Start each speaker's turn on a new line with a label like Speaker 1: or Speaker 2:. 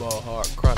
Speaker 1: Ball hard. Cry